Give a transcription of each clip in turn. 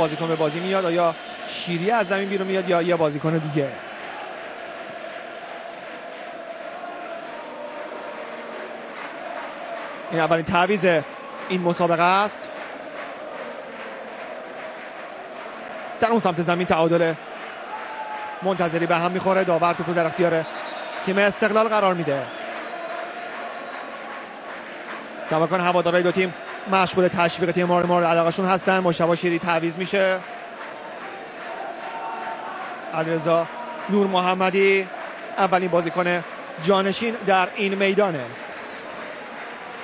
بازیکن به بازی میاد آیا شیری از زمین بیرون میاد یا یه بازیکن دیگه؟ این اولین تعویز این مسابقه است. در اون سمت زمین تعادل منتظری به هم می‌خوره داور توپو در اختیار تیم استقلال قرار میده. کماکان هوادارهای دو تیم مشغول تشویق تیم مورد مورد علاقهشون هستن. مشتبه شیری تعویض میشه. علیرضا نور محمدی اولین بازیکن جانشین در این میدانه.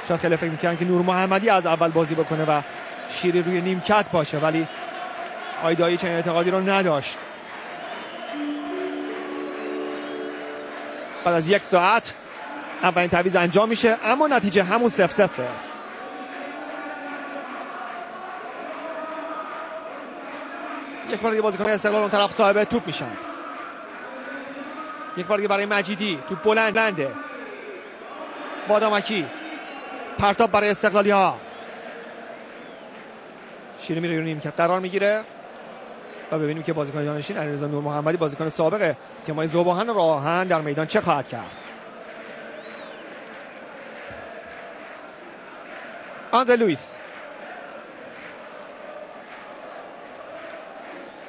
شاید خیلی فکر می‌کنن که نور محمدی از اول بازی بکنه و شیری روی نیمکت باشه ولی آیدایی چنین اعتقادی رو نداشت. بعد از یک ساعت اولین تعویض انجام میشه اما نتیجه همون سف سفره یک بار دیگه بازیکن استقلال اون طرف صاحب توپ میشن. یک بار دیگه برای مجیدی. توپ بلند بلنده. بادامکی پرتاب برای استقلالی ها شیری میره نیمکت. قرار می‌گیره. و ببینیم که بازیکن جانشین علیرضا نور محمدی بازیکن سابق تیم‌های زوباهن و راهن در میدان چه خواهد کرد؟ آندره لوئیس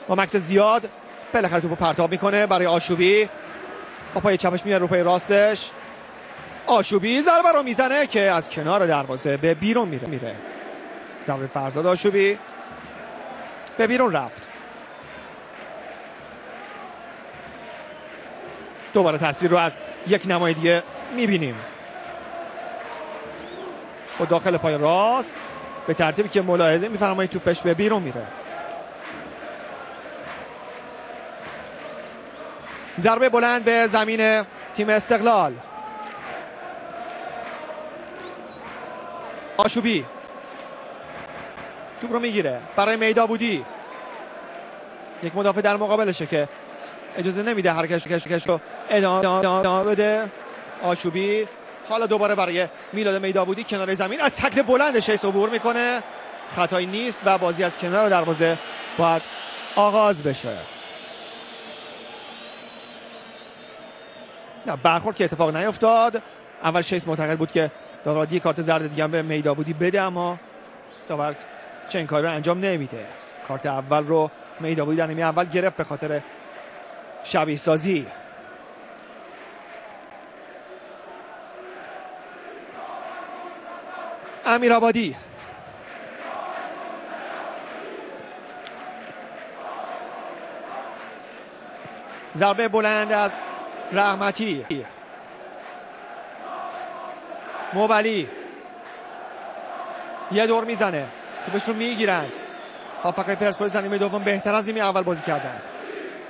با مکس زیاد. بالاخره توپو پرتاب می‌کنه برای آشوبی. با پای چپش میاد رو پای راستش. آشوبی ضربه رو می‌زنه که از کنار دروازه به بیرون میره. میره. ضربه فرزاد آشوبی. به بیرون رفت. دوباره تصویر رو از یک نمای دیگه می‌بینیم. با داخل پای راست. به ترتیبی که ملاحظه میفرمایید توپش به بیرون میره. ضربه بلند به زمین تیم استقلال. آشوبی. توپ رو می‌گیره. برای میدا بودی. یک مدافع در مقابلشه که اجازه نمیده حرکت کش کش رو ادامه بده. آشوبی. حالا دوباره برای میلاد میدابودی کنار زمین. از تکل بلندش شیس عبور می‌کنه. خطایی نیست و بازی از کنار دروازه باید آغاز بشه. برخورد که اتفاق نیفتاد. اول شیس معتقد بود که داور یه کارت زرد دیگه به میدابودی بده اما داور چنین کاری رو انجام نمیده. کارت اول رو میدابودی در نیمه اول گرفت به خاطر شبیه سازی. امیر آبادی. ضربه بلند از رحمتی. موبلی. یه دور می‌زنه. توپش رو می‌گیرند هافکای پرسپولیس در نیمه دوم بهتر از نیمه اول بازی کردن.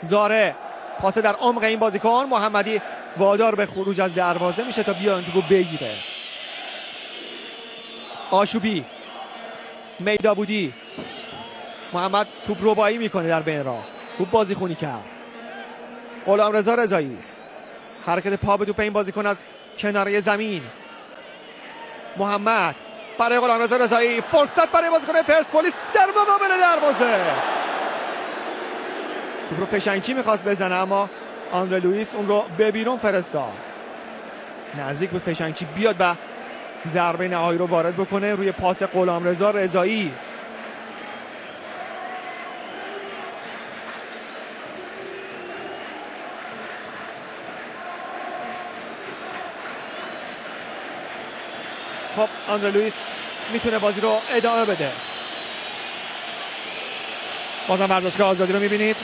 زاره. پاس در عمق این بازیکن. محمدی وادار به خروج از دروازه. میشه تا بیا توپو بگیره. آشوبی. میدا بودی محمد توپ روبایی می‌کنه در بین راه. خوب بازی خونی کرد. غلام رضا رضایی. حرکت پا به توپ این بازیکن از کناره زمین. محمد برای غلام رضا رضایی. فرصت برای بازیکن پرسپولیس در مقابل دروازه. توپ رو فشنگچی می‌خواست بزنه؟ اما آندره لوئیس اون رو به بیرون فرستاد. نزدیک بود فشنگچی بیاد و ضربه نهایی رو وارد بکنه روی پاس غلام رضا رضایی. خب آندره لوئیس می‌تونه بازی رو ادامه بده. بازم ورزشگاه آزادی رو می‌بینید.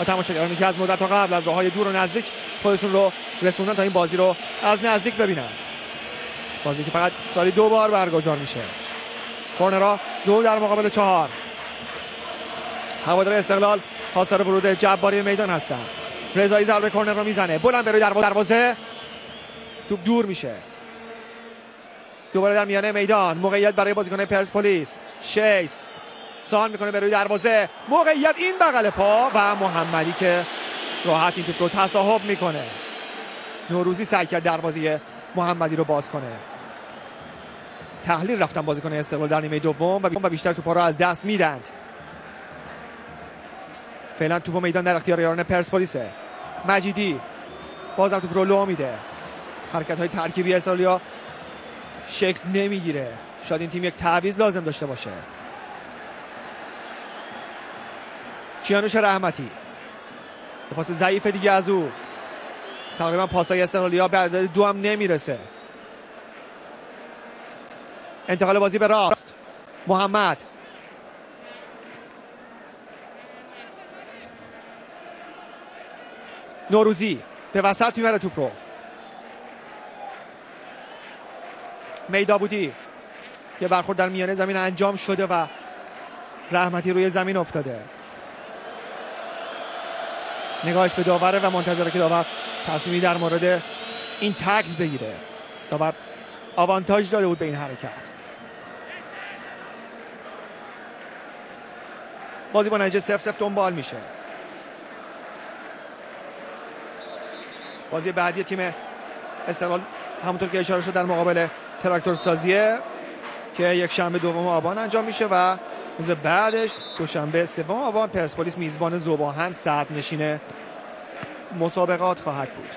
و تماشاگرانی که از مدت تا قبل از راههای دور و نزدیک خودشون رو رسوندن تا این بازی رو از نزدیک ببینند بازی که فقط سالی دو بار برگزار میشه. کورنرا دو در مقابل چهار. هوادار استقلال خواستار ورود جباری میدان هستند رضایی ضربه کورنر رو می‌زنه. بلند بروی دروازه. توپ دور میشه. دوباره در میانه میدان. موقعیت برای بازیکن پرسپولیس. شیس. سان می‌کنه به روی دروازه. موقعیت این بغل پا و محمدی که راحت این توپ رو تصاحب می‌کنه. نوروزی سعی کرد دروازه محمدی رو باز کنه. تحلیل رفتن بازیکن استقلال در نیمه دوم و بیشتر توپا رو از دست میدند فعلا توپ میدان در اختیار یاران پرسپولیسه. مجیدی. بازم توپ رو لو میده. حرکت های ترکیبی اسرائیلیا شکل نمی‌گیره. شاید این تیم یک تعویض لازم داشته باشه. کیانوش رحمتی. پاس ضعیف دیگه از او. تقریبا پاسای استقلالیا بعد دو هم نمی‌رسه. انتقال بازی به راست. محمد. نوروزی. به وسط می‌بره توپ رو میدابودی. یه برخورد در میانه زمین انجام شده و رحمتی روی زمین افتاده. نگاهش به داوره و منتظره که داور تصمیمی در مورد این تکل بگیره. داور آوانتاژ داده بود به این حرکت. بازی با نتیجه سف سف دنبال میشه. بازی بعدی تیم استقلال همونطور که اشاره شد در مقابل تراکتور سازیه که یک شنبه دوم آبان انجام میشه و روز بعدش دوشنبه سوم آبان پرسپولیس میزبان زوباهن صد نشین مسابقات خواهد بود.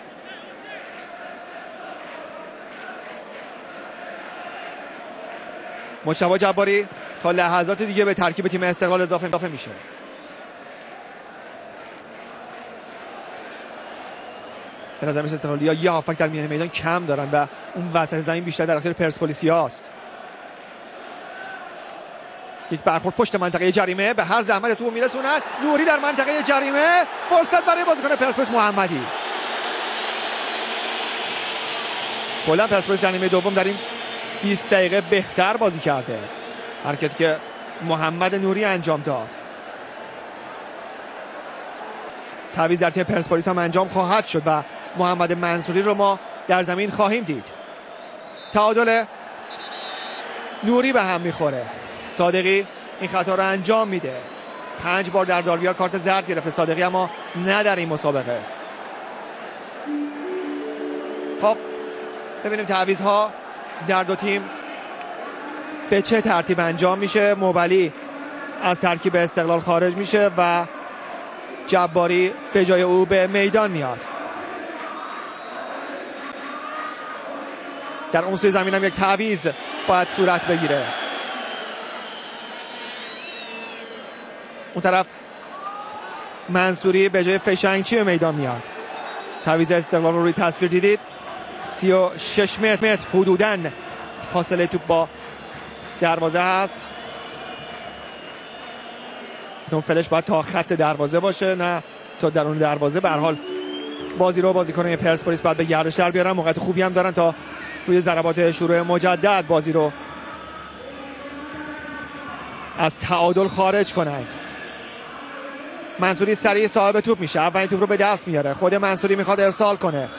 مجتبی جباری تا لحظات دیگه به ترکیب تیم استقلال اضافه میشه. به نظر میسه استقلالیا یه هافک در میان میدان کم دارن و اون وسط زمین بیشتر در اختیار پرسپولیسی هاست یک برخورد پشت منطقه جریمه به هر زحمت تو میرسونن نوری در منطقه جریمه. فرصت برای بازیکن پرسپولیس محمدی. کلا پرسپولیس در نیمه دوم در این 20 دقیقه بهتر بازی کرده. حرکتی که محمد نوری انجام داد. تعویض در تیم پرسپولیس هم انجام خواهد شد و محمد منصوری رو ما در زمین خواهیم دید. تعادل نوری به هم می‌خوره. صادقی این خطا رو انجام میده. پنج بار در داربیا کارت زرد گرفته. صادقی اما نه در این مسابقه. خب ببینیم تعویض ها در دو تیم به چه ترتیب انجام میشه. موبلی از ترکیب استقلال خارج میشه و جباری به جای او به میدان میاد. در اون سوی زمین هم یک تعویض باید صورت بگیره. اون طرف منصوری به جای فشنگچی به میدان میاد. تعویض استقلال رو روی تصویر دیدید. 36 متر متر حدودا فاصله توپ با دروازه هست. اون فلش باید تا خط دروازه باشه نه تا درون دروازه. به حال بازی رو بازی کنه پرسپولیس باید به گردش در بیارن. موقعیت خوبی هم دارن تا روی ضربات شروع مجدد بازی رو از تعادل خارج کنند. منصوری سریع صاحب توپ میشه. اولین توپ رو به دست میاره. خود منصوری می‌خواد ارسال کنه.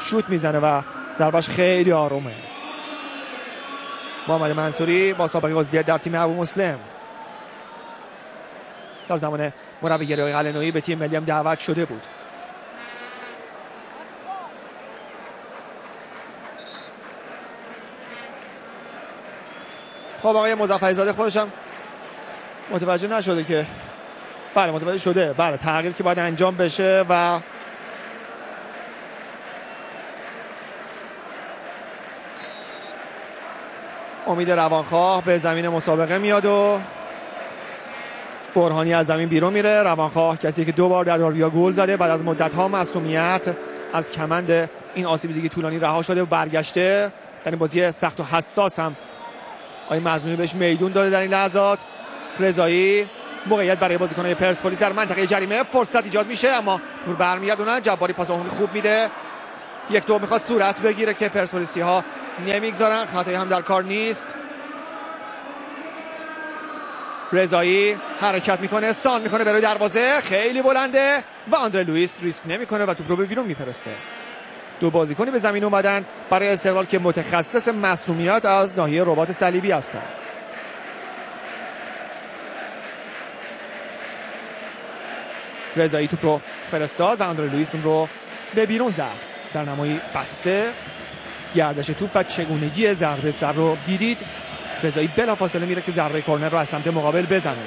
شوت می‌زنه و ضربش خیلی آرومه. محمد منصوری با سابقه عضویت در تیم ابو مسلم. در زمان مربیگری قلنویی به تیم ملی دعوت شده بود. خب آقای مظفری خودشم متوجه نشده که بله متوجه شده. بله تغییر که باید انجام بشه و امید روانخواه به زمین مسابقه میاد و برهانی از زمین بیرون میره. روانخواه کسی که دو بار در داربیا گل زده بعد از مدت ها مسئولیت از کمند این آسیب دیگه طولانی رها شده و برگشته. در این بازی سخت و حساس هم آقای مزنونی بهش میدون داده در این لحظات. رضایی موقعیت برای بازیکنان پرسپولیس در منطقه جریمه. فرصت ایجاد میشه اما نور برمیگردونن. جباری پاس خوب میده. یک دو می‌خواد صورت بگیره که پرسپولیسی ها نمی‌گذارن. خطایی هم در کار نیست. رضایی حرکت می‌کنه سان می‌کنه برای دروازه. خیلی بلنده و آندره لوئیس ریسک نمی‌کنه و توپ رو به بیرون میفرسته. دو بازیکنی به زمین اومدن. برای استقلال که متخصص مصومیات از ناحیه ربات صلیبی هستند. رضایی توپ رو فرستاد و آندره لوئیس اون رو به بیرون زد. در نمایی بسته گردش توپ و چگونگی ضربه سر رو دیدید. رضایی بلافاصله میره که ضربه کرنر رو از سمت مقابل بزنه.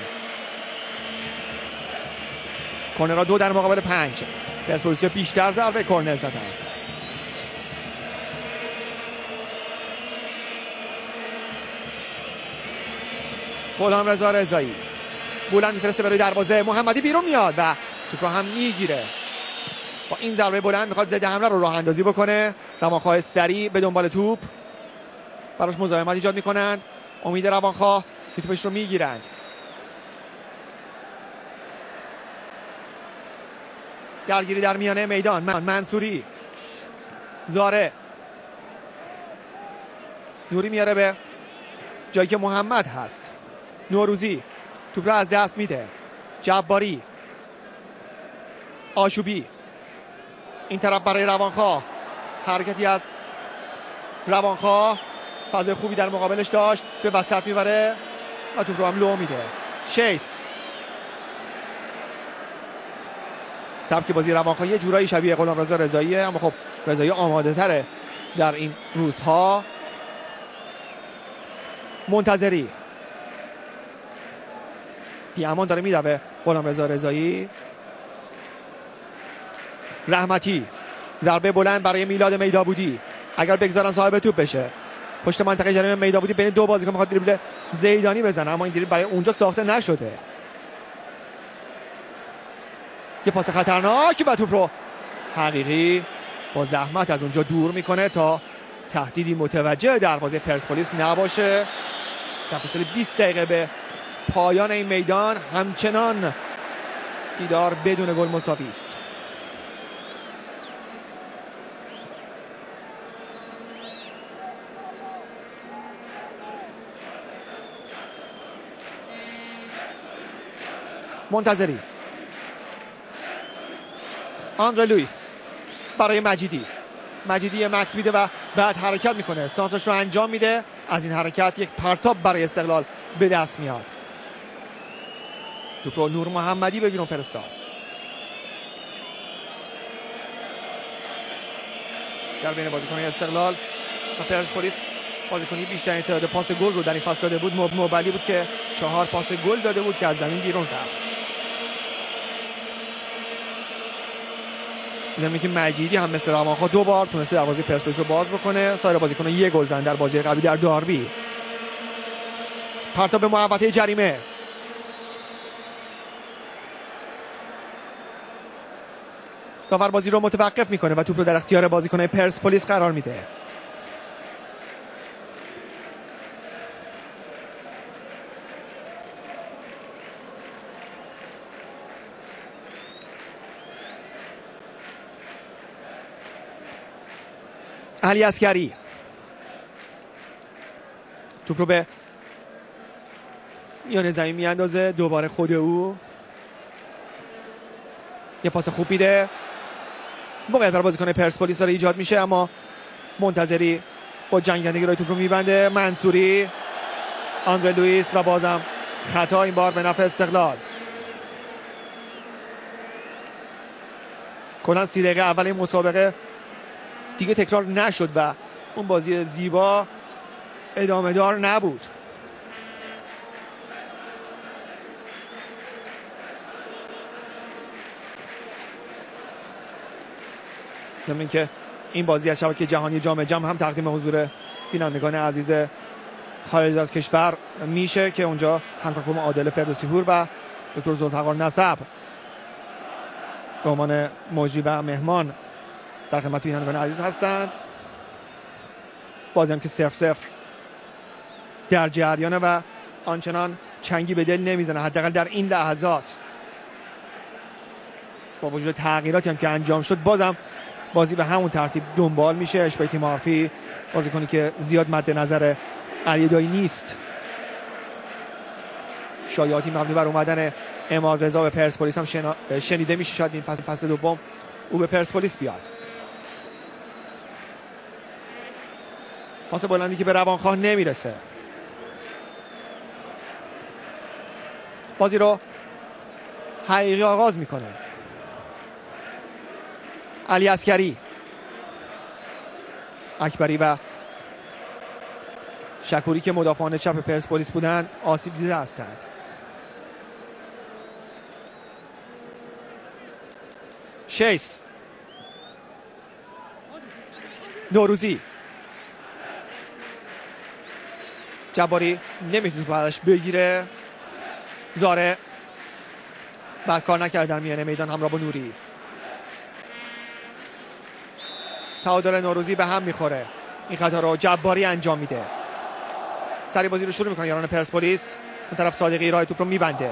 کرنر دو در مقابل پنج. پرسپولیس بیشتر ضربه کرنر زدن. غلام رضا رضایی. بلند میفرسته برای دروازه. محمدی بیرون میاد و توپ هم می‌گیره. با این ضربه بلند می‌خواد ضد حمله رو راه اندازی بکنه. روانخواه سریع به دنبال توپ. براش مزاحمت ایجاد می‌کنند. امید روانخواه که توپش رو می‌گیرند. درگیری در میانه میدان. من منصوری. زاره. نوری میاره به جایی که محمد هست. نوروزی. توپ رو از دست میده. جباری. آشوبی. این طرف برای روانخواه حرکتی از روانخواه فاز خوبی در مقابلش داشت. به وسط می‌بره. و توپ رو هم لو میده. شیس. سبک بازی روانخواه یه جورایی شبیه غلام رضا رضاییه اما خب رضایی آماده تره در این روزها. منتظری. پیامان داره میدوه. غلام رضا رضایی. رحمتی. ضربه بلند برای میلاد میدابودی اگر بگذارن صاحب توپ بشه. پشت منطقه جریمه میدابودی بین دو بازیکن می‌خواد دریبل زیدانی بزنه. اما این دریبل برای اونجا ساخته نشده. یه پاس خطرناک و توپ رو حقیقی با زحمت از اونجا دور می‌کنه تا تهدیدی متوجه دروازه پرسپولیس نباشه. در فاصله 20 دقیقه به پایان این میدان همچنان دیدار بدون گل مساوی است. منتظری. آندره لویس برای مجیدی. مجیدی مکس میده و بعد حرکت می‌کنه. سانترش رو انجام میده. از این حرکت یک پرتاب برای استقلال به دست میاد. توپ رو نور محمدی به بیرون فرستاد در بین بازیکن استقلال و پرسپولیس بازیکنی بیشترین تعداد پاس گل رو در این فصل داده بود موبلی بود که چهار پاس گل داده بود که از زمین بیرون رفت زمینی که مجیدی هم مثل رامانخا دو بار تونسته دروازه پرسپولیس رو باز بکنه سایر بازیکن یه گل زن در بازی قبلی در داربی پرتاب محبته جریمه داور بازی رو متوقف می‌کنه و توپ رو در اختیار بازیکن پرسپولیس قرار میده. علی اسکری توپ رو به میان زمین میاندازه دوباره خود او. یه پاس خوب میده. موقعیت بازی بازیکن پرسپولیس داره ایجاد میشه اما منتظری با جنگندگی روی توپ رو میبنده. منصوری آندره لوئیس و بازم خطا این بار به نفع استقلال. کلا سی دقیقه اول این مسابقه دیگه تکرار نشد و اون بازی زیبا ادامه دار نبود. ضمن که این بازی از شبکه جهانی جام جم هم تقدیم حضور بینندگان عزیز خارج از کشور میشه که اونجا همکار عادل فردوسی هور و دکتر زلفقار نسب به عنوان موجی و مهمان در خدمت بینندگان عزیز هستند. بازی هم که صرف صفر در جریانه و آنچنان چنگی به دل نمی‌زنه. حداقل در این لحظات با وجود تغییراتی هم که انجام شد بازم بازی به همون ترتیب دنبال میشه. اشبیتی مارفی بازی کنی که زیاد مد نظر علی نیست. شایعاتی مبنی بر اومدن اماد رضا به پرسپولیس هم شنیده میشه. شاید این فصل فصل دوم او به پرسپولیس بیاد. پاس بلندی که به روانخواه نمی‌رسه. بازی رو حقیقی آغاز می‌کنه. علی اسکری اکبری و شکوری که مدافعان چپ پرسپولیس بودن آسیب دیده هستند. شیس. نوروزی. جباری نمی‌تونه بعدش بگیره. زاره. بعد کار نکرد در میانه میدان همراه با نوری. تعادل نوروزی به هم می‌خوره. این خطا رو جباری انجام میده. سری بازی رو شروع می‌کنه یاران پرسپولیس. اون طرف صادقی راه توپ رو میبنده.